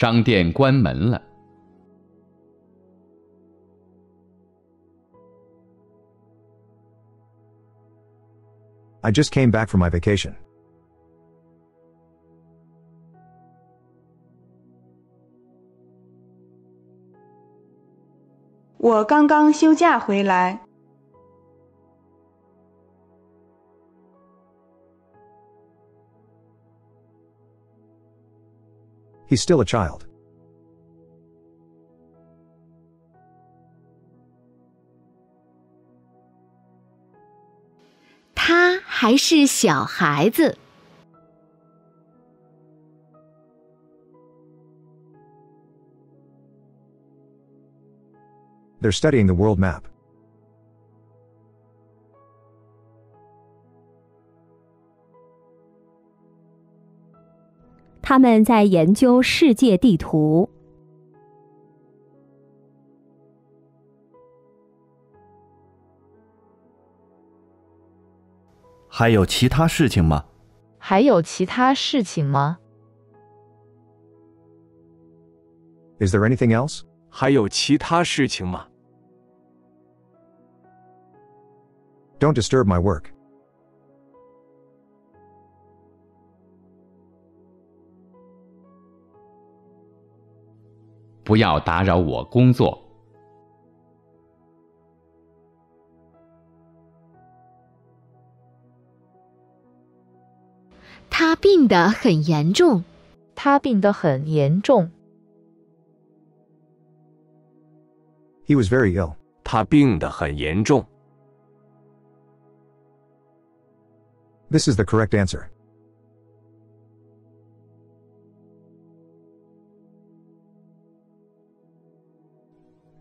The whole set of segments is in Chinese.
商店关门了。I just came back from my vacation. 我刚刚休假回来。He's still a child. They're studying the world map. 他们在研究世界地图。还有其他事情吗？还有其他事情吗？Is there anything else? 还有其他事情吗？Don't disturb my work. 不要打扰我工作。他病得很严重。他病得很严重。He was very ill. 他病得很严重。This is the correct answer.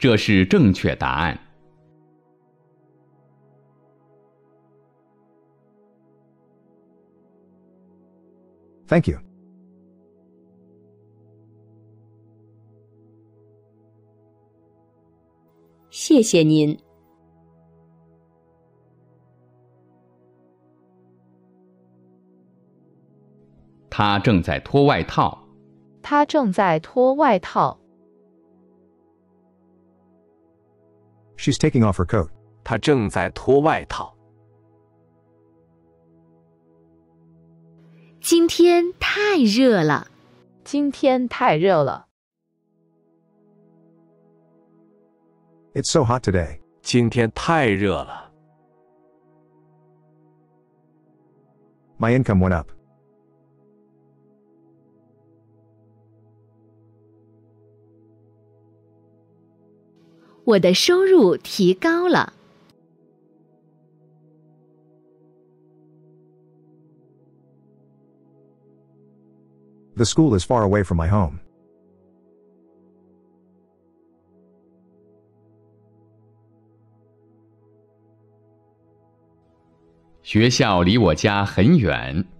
这是正确答案。Thank you. 谢谢您。他正在脱外套。他正在脱外套。She's taking off her coat. 他正在脱外套。 今天太热了。 今天太热了。 It's so hot today. 今天太热了。 My income went up. 我的收入提高了。The school is far away from my home. 学校离我家很远。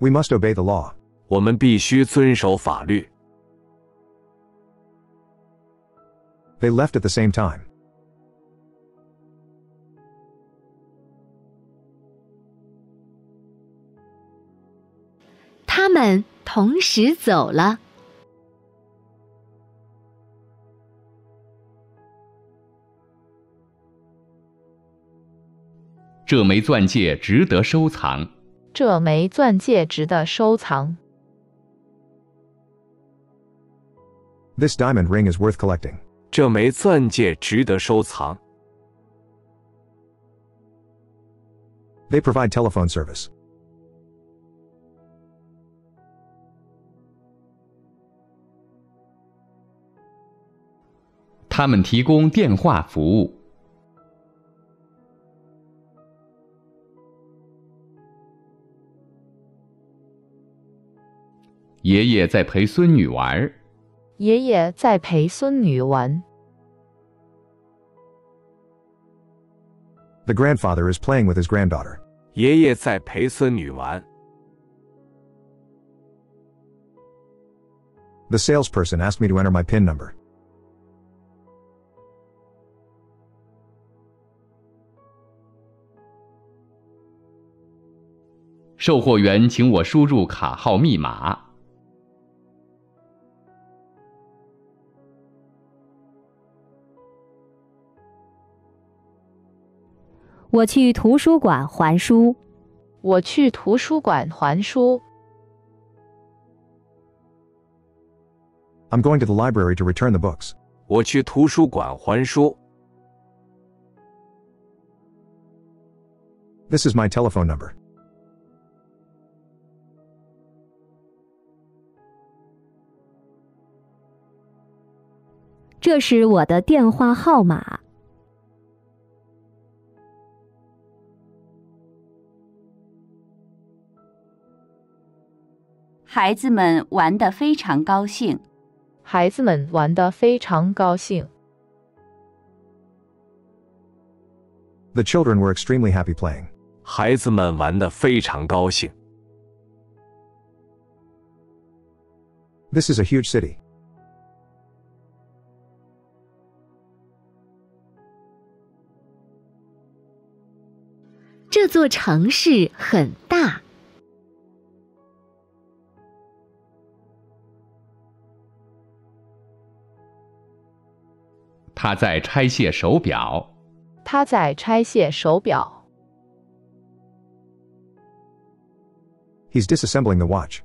We must obey the law. 我们必须遵守法律。They left at the same time. 他们同时走了。这枚钻戒值得收藏。这枚钻戒值得收藏。This diamond ring is worth collecting. 这枚钻戒值得收藏。They provide telephone service. 他们提供电话服务。爷爷在陪孙女玩。爷爷在陪孙女玩。 The grandfather is playing with his granddaughter. 爷爷在陪孙女玩。 The salesperson asked me to enter my PIN number. 我去图书馆还书。我去图书馆还书。I'm going to the library to return the books. 我去图书馆还书。This is my telephone number. 这是我的电话号码。孩子们玩得非常高兴。孩子们玩得非常高兴。The children were extremely happy playing. 孩子们玩得非常高兴。This is a huge city. 这座城市很他在拆卸手表。他在拆卸手表。He's disassembling the watch.